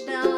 Now.